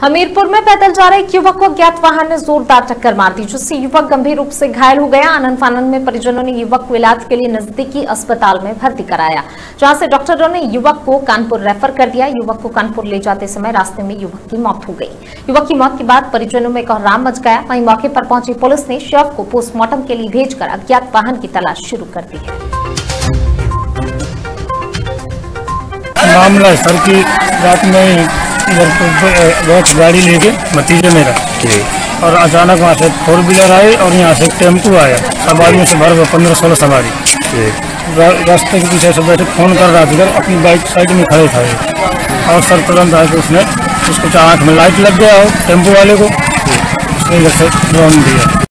हमीरपुर में पैदल जा रहे एक युवक को अज्ञात वाहन ने जोरदार टक्कर मार दी, जिससे युवक गंभीर रूप से घायल हो गया। आनंद फानंद में परिजनों ने युवक को इलाज के लिए नजदीकी अस्पताल में भर्ती कराया, जहाँ से डॉक्टरों ने युवक को कानपुर रेफर कर दिया। युवक को कानपुर ले जाते समय रास्ते में युवक की मौत हो गई। युवक की मौत के बाद परिजनों में कोहराम मच गया। वहीं मौके पर पहुँची पुलिस ने शव को पोस्टमार्टम के लिए भेजकर अज्ञात वाहन की तलाश शुरू कर दी है। मामला सर की रात में बहुत गाड़ी लेके भतीजे मेरा और अचानक वहाँ से फोर व्हीलर आई और यहाँ से टेंपू आया। आदमी से भर पंद्रह सोलह सवारी। रास्ते के पीछे से बैठे फ़ोन कर रहा था अपनी बाइक साइड में खड़े थे और सर तुरंत आके उसने उसको आँख में लाइट लग गया हो टेंपो वाले को उसने इधर से ड्रोन दिया।